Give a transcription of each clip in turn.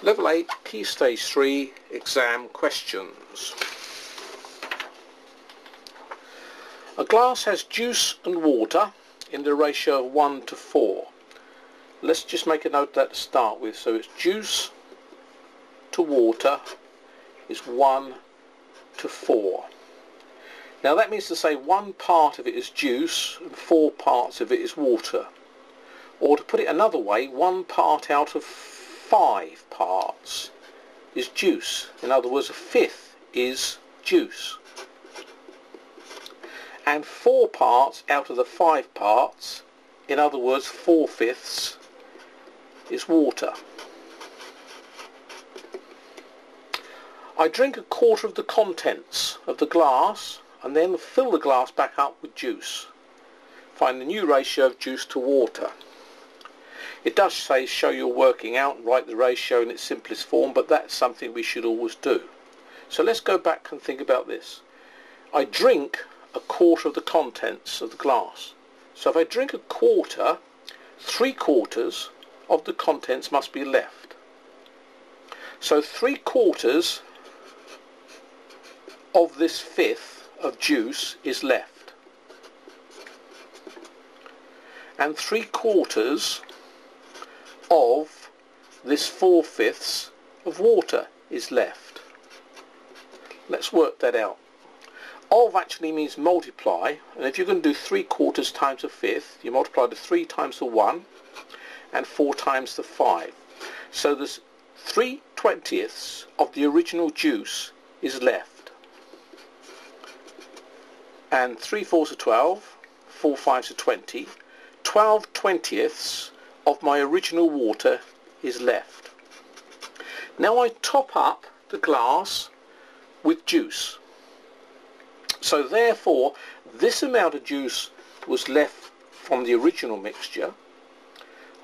Level 8 Key Stage 3 exam questions. A glass has juice and water in the ratio of 1 to 4. Let's just make a note that to start with. So it's juice to water is 1 to 4. Now that means to say one part of it is juice and four parts of it is water. Or to put it another way, one part out of five parts is juice. In other words, a fifth is juice. And four parts out of the five parts, in other words, four fifths, is water. I drink a quarter of the contents of the glass and then fill the glass back up with juice. Find the new ratio of juice to water. It does say show your working out and write the ratio in its simplest form, but that's something we should always do. So let's go back and think about this. I drink a quarter of the contents of the glass. So if I drink a quarter, three quarters of the contents must be left. So three quarters of this fifth of juice is left. And three quarters of this four-fifths of water is left. Let's work that out. Of actually means multiply, and if you're going to do three quarters times a fifth, you multiply the three times the one, and four times the five. So there's three twentieths of the original juice is left. And three fours are 12, four fives are 20, 12 twentieths of my original water is left. Now I top up the glass with juice. So therefore this amount of juice was left from the original mixture.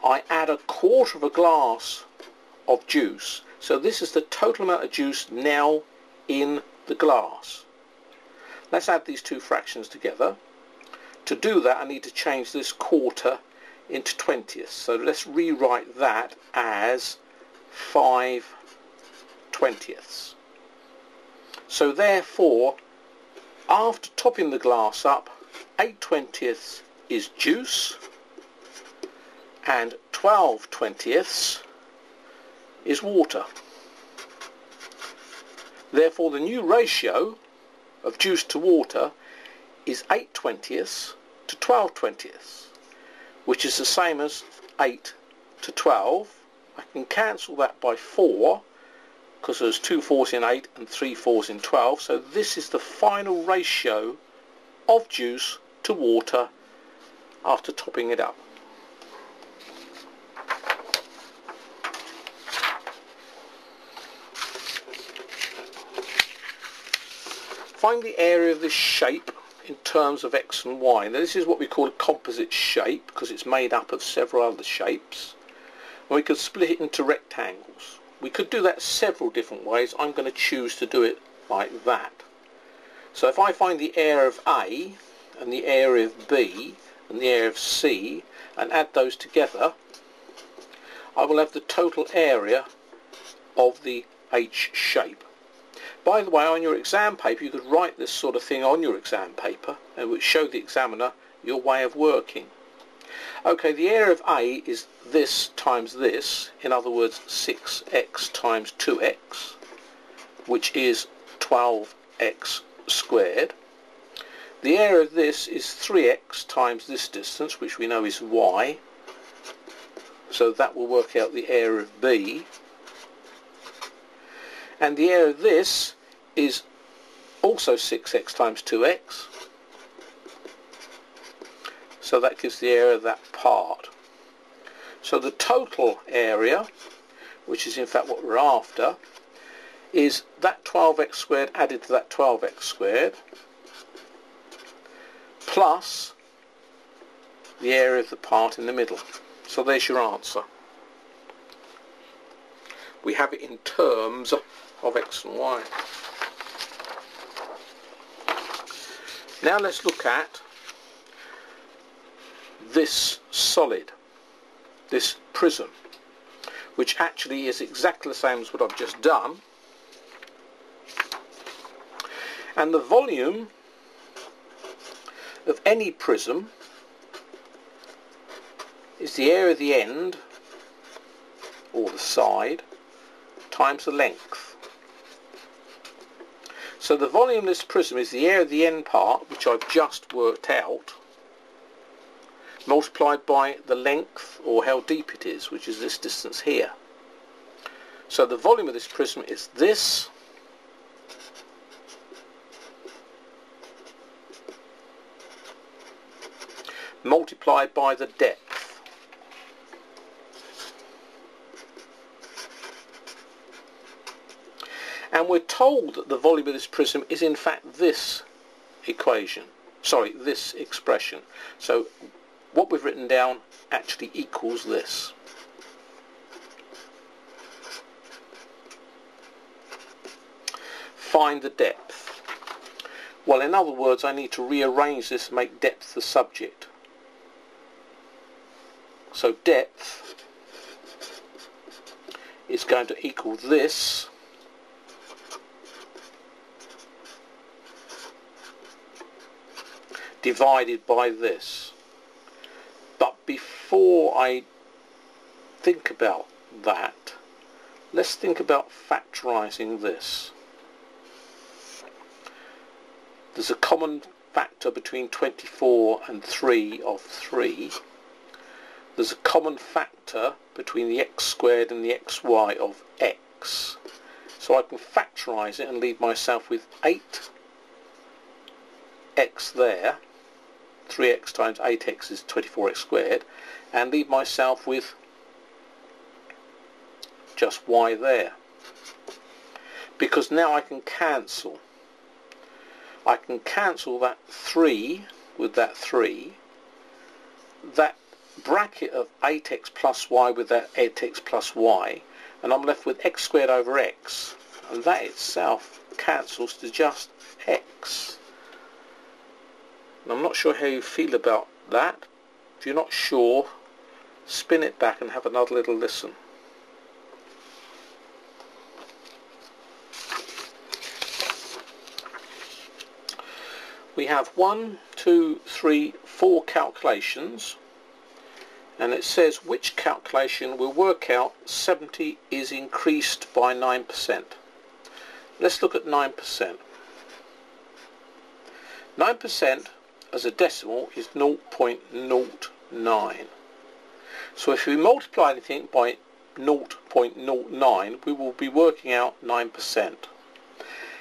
I add a quarter of a glass of juice. So this is the total amount of juice now in the glass. Let's add these two fractions together. To do that I need to change this quarter into twentieths. So let's rewrite that as 5 twentieths. So therefore, after topping the glass up, 8 twentieths is juice and 12 twentieths is water. Therefore the new ratio of juice to water is 8 twentieths to 12 twentieths which is the same as 8 to 12. I can cancel that by 4 because there's two 4s in 8 and three 4s in 12 so this is the final ratio of juice to water after topping it up. Find the area of this shape in terms of x and y. Now this is what we call a composite shape because it's made up of several other shapes. And we could split it into rectangles. We could do that several different ways. I'm going to choose to do it like that. So if I find the area of A and the area of B and the area of C and add those together, I will have the total area of the H shape. By the way, on your exam paper, you could write this sort of thing on your exam paper uh, and would show the examiner your way of working. Okay, the area of A is this times this, in other words 6x times 2x, which is 12x squared. The area of this is 3x times this distance, which we know is y, so that will work out the area of B, and the area of this is also 6x times 2x so that gives the area of that part. So the total area which is in fact what we're after is that 12x squared added to that 12x squared plus the area of the part in the middle. So there's your answer. We have it in terms of x and y. Now let's look at this solid, this prism. which actually is exactly the same as what I've just done. And the volume of any prism is the area of the end or the side times the length. So the volume of this prism is the area of the end part which I've just worked out multiplied by the length or how deep it is which is this distance here. So the volume of this prism is this multiplied by the depth. And we're told that the volume of this prism is in fact this equation, sorry, this expression. So what we've written down actually equals this. Find the depth. Well, in other words, I need to rearrange this and make depth the subject. So depth is going to equal this divided by this. But before I think about that, let's think about factorising this. There's a common factor between 24 and 3 of 3 there's a common factor between the x squared and the xy of x. So I can factorise it and leave myself with 8x there. 3x times 8x is 24x squared. And leave myself with just y there. Because now I can cancel. I can cancel that 3 with that 3. That bracket of 8x plus y with that 8x plus y and I'm left with x squared over x and that itself cancels to just x. And I'm not sure how you feel about that. If you're not sure, spin it back and have another little listen. We have one, two, three, four calculations and it says which calculation will work out 70 is increased by 9%. Let's look at 9%. 9% as a decimal is 0.09. So if we multiply anything by 0.09 we will be working out 9%.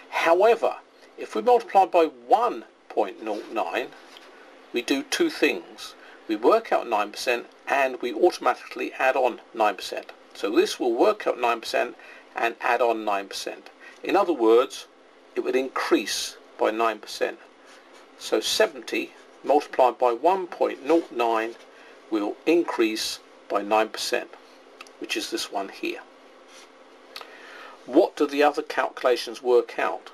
However, if we multiply by 1.09 we do two things we work out 9% and we automatically add on 9%. So this will work out 9% and add on 9%. In other words, it would increase by 9%. So 70 multiplied by 1.09 will increase by 9%, which is this one here. What do the other calculations work out?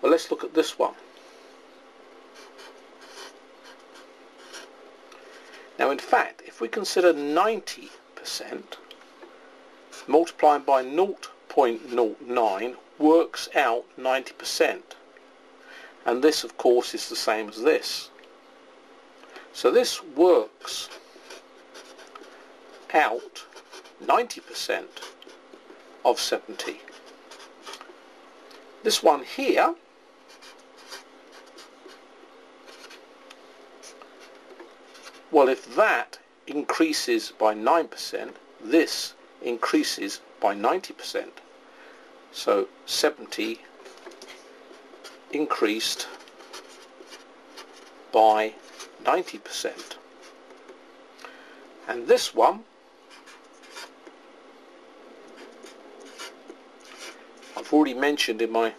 Well, let's look at this one. Now in fact, if we consider 90%, multiplying by 0.09 works out 90%. And this of course is the same as this. So this works out 90% of 70. This one here Well, if that increases by 9%, this increases by 90%. So 70 increased by 90%. And this one, I've already mentioned in my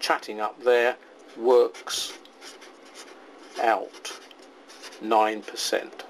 chatting up there, works out 9%.